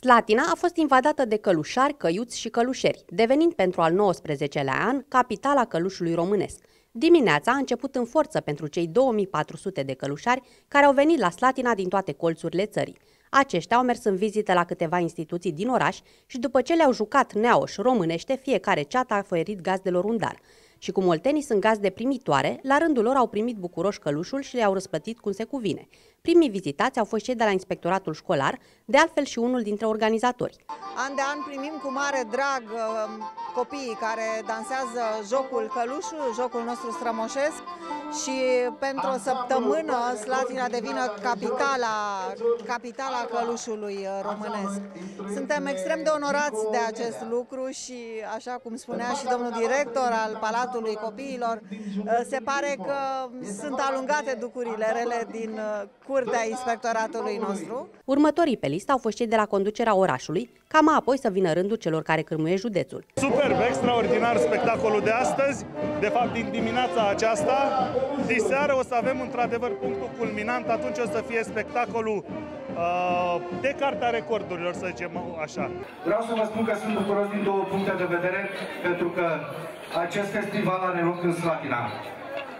Slatina a fost invadată de călușari, căiuți și călușeri, devenind pentru al 19-lea an capitala călușului românesc. Dimineața a început în forță pentru cei 2400 de călușari care au venit la Slatina din toate colțurile țării. Aceștia au mers în vizită la câteva instituții din oraș și după ce le-au jucat neaoș românește, fiecare ceata a făierit gazdelor un dar și cum moltenii sunt gazde primitoare, la rândul lor au primit bucuroși călușul și le-au răsplătit cum se cuvine. Primii vizitați au fost cei de la inspectoratul școlar, de altfel și unul dintre organizatori. An de an primim cu mare drag uh, copiii care dansează jocul călușul, jocul nostru strămoșesc și pentru o săptămână Slatina devine capitala, capitala călușului uh, românesc. Suntem extrem de onorați de acest lucru și, așa cum spunea și domnul director al Palatului Copiilor, uh, se pare că sunt alungate ducurile rele din curtea inspectoratului nostru. Următorii pe listă au fost cei de la conducerea orașului, ca mai apoi să vină rândul celor care cârmuie județul. Superb, extraordinar spectacolul de astăzi. De fapt, din dimineața aceasta, diseară o să avem într-adevăr punctul culminant, atunci o să fie spectacolul uh, de cartea recordurilor, să zicem așa. Vreau să vă spun că sunt bucuros din două puncte de vedere, pentru că acest festival are loc în Slatina.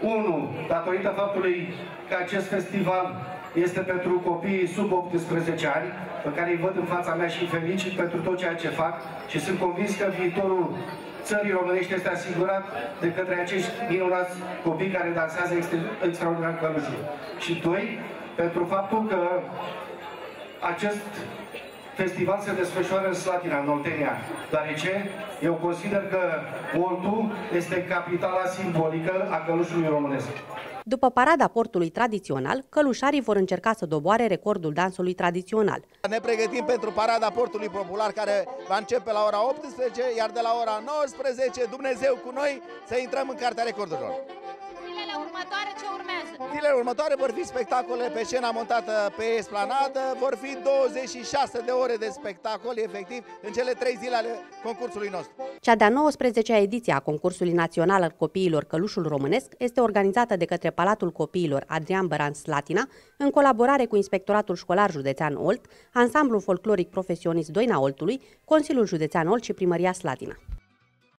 Unu, datorită faptului că acest festival este pentru copiii sub 18 ani, pe care îi văd în fața mea și felicit pentru tot ceea ce fac și sunt convins că viitorul țării românești este asigurat de către acești minunați copii care dansează extraordinar călușul. Și doi, pentru faptul că acest festival se desfășoară în Slatina, în Oltenia, deoarece eu consider că Oltu este capitala simbolică a călușului românesc. După parada portului tradițional, călușarii vor încerca să doboare recordul dansului tradițional. Ne pregătim pentru parada portului popular care va începe la ora 18, iar de la ora 19, Dumnezeu cu noi, să intrăm în Cartea Recordurilor. Zilele următoare vor fi spectacole pe scena montată pe esplanadă, vor fi 26 de ore de spectacol, efectiv, în cele trei zile ale concursului nostru. Cea de-a 19-a ediție a concursului național al copiilor Călușul Românesc este organizată de către Palatul Copiilor Adrian Băran Slatina, în colaborare cu Inspectoratul Școlar Județean Olt, Ansamblul Folcloric Profesionist Doina Oltului, Consiliul Județean Olt și Primăria Slatina.